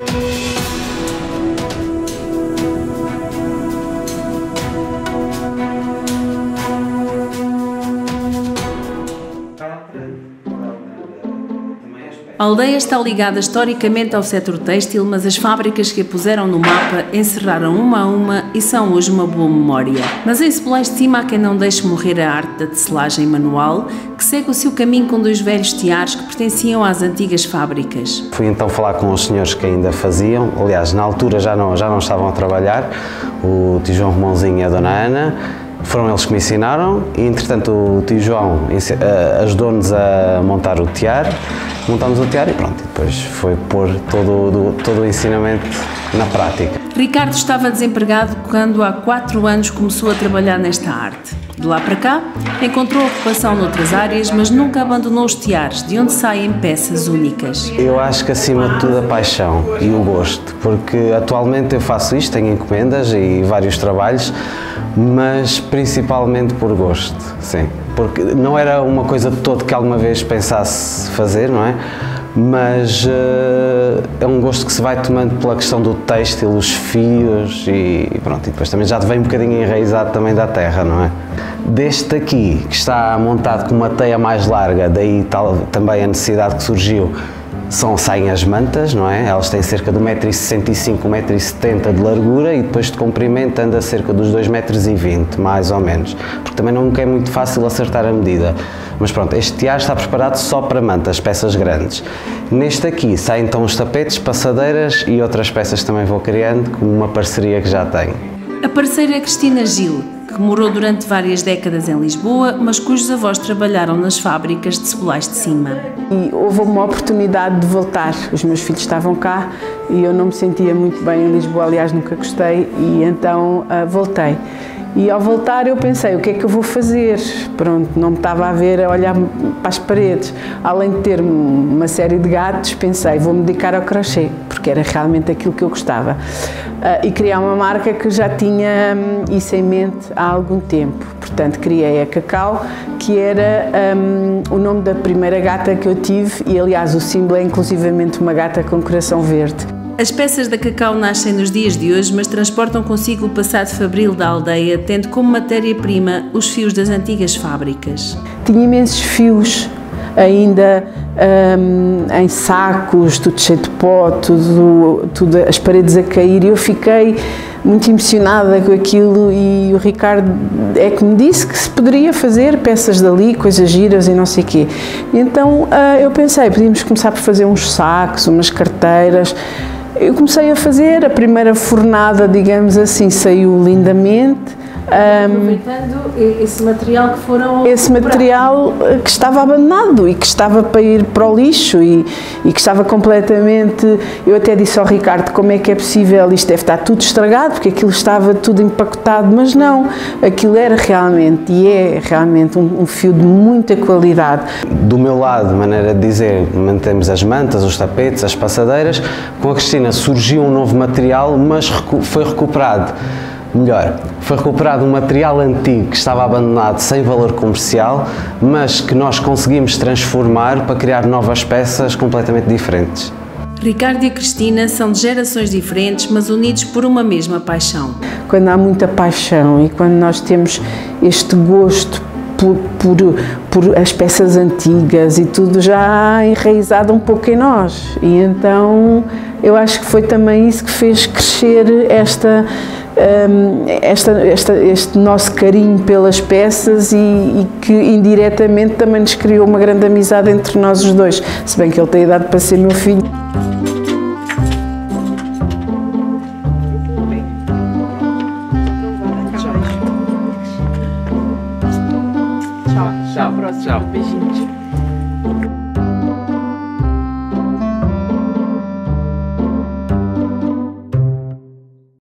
you. A aldeia está ligada historicamente ao setor têxtil, mas as fábricas que a puseram no mapa encerraram uma a uma e são hoje uma boa memória. Mas em de Cima há quem não deixe morrer a arte da tecelagem manual, que segue o seu caminho com dois velhos tiares que pertenciam às antigas fábricas. Fui então falar com os senhores que ainda faziam, aliás, na altura já não, já não estavam a trabalhar, o tio João Romãozinho e a dona Ana, foram eles que me ensinaram e, entretanto, o tio João eh, ajudou-nos a montar o tiar montámos o teatro e pronto, depois foi pôr todo, todo o ensinamento na prática. Ricardo estava desempregado quando há quatro anos começou a trabalhar nesta arte. De lá para cá, encontrou ocupação noutras áreas, mas nunca abandonou os tiares, de onde saem peças únicas. Eu acho que acima de tudo a paixão e o gosto, porque atualmente eu faço isto, tenho encomendas e vários trabalhos, mas principalmente por gosto, sim. Porque não era uma coisa de todo que alguma vez pensasse fazer, não é? mas uh, é um gosto que se vai tomando pela questão do têxtil, os fios e, pronto, e depois também já vem um bocadinho enraizado também da terra, não é? Deste aqui, que está montado com uma teia mais larga, daí tal, também a necessidade que surgiu são, saem as mantas, não é? Elas têm cerca de 1,65m, 1,70m de largura e depois de comprimento anda cerca dos 2,20m, mais ou menos. Porque também nunca é muito fácil acertar a medida. Mas pronto, este tiar está preparado só para mantas, peças grandes. Neste aqui saem então os tapetes, passadeiras e outras peças que também vou criando, com uma parceria que já tenho. A parceira é Cristina Gil, que morou durante várias décadas em Lisboa, mas cujos avós trabalharam nas fábricas de cebolais de cima. E houve uma oportunidade de voltar. Os meus filhos estavam cá e eu não me sentia muito bem em Lisboa, aliás, nunca gostei, e então uh, voltei. E ao voltar eu pensei, o que é que eu vou fazer? Pronto, não me estava a ver a olhar para as paredes. Além de ter uma série de gatos, pensei, vou-me dedicar ao crochê, porque era realmente aquilo que eu gostava. Uh, e criar uma marca que já tinha um, isso em mente há algum tempo. Portanto, criei a Cacau, que era um, o nome da primeira gata que eu tive e, aliás, o símbolo é inclusivamente uma gata com coração verde. As peças da cacau nascem nos dias de hoje, mas transportam consigo o passado fabril da aldeia, tendo como matéria-prima os fios das antigas fábricas. Tinha imensos fios, ainda um, em sacos, tudo cheio de pó, tudo, tudo, as paredes a cair, e eu fiquei muito emocionada com aquilo e o Ricardo é que me disse que se poderia fazer peças dali, coisas giras e não sei quê. Então uh, eu pensei, podíamos começar por fazer uns sacos, umas carteiras, eu comecei a fazer, a primeira fornada, digamos assim, saiu lindamente, Aproveitando esse material que foram. Esse material eh, que estava abandonado e que estava para ir para o lixo e, e, que estava completamente. Eu até disse ao Ricardo como é que é possível, isto deve estar tudo estragado, porque aquilo estava tudo empacotado, mas não, aquilo era realmente e é realmente um, um fio de muita qualidade. Do meu lado, maneira de dizer, mantemos as mantas, os tapetes, as passadeiras. Com a Cristina surgiu um novo material, mas foi recuperado Melhor, foi recuperado um material antigo que estava abandonado sem valor comercial, mas que nós conseguimos transformar para criar novas peças completamente diferentes. Ricardo e Cristina são de gerações diferentes, mas unidos por uma mesma paixão. Quando há muita paixão e quando nós temos este gosto por, por, por, as peças antigas e tudo já enraizado um pouco em nós. E então eu acho que foi também isso que fez crescer esta esta, esta, este nosso carinho pelas peças e, e, que indiretamente também nos criou uma grande amizade entre nós os dois, se bem que ele tem idade para ser meu filho. Tchau. Tchau. Tchau. Beijinhos.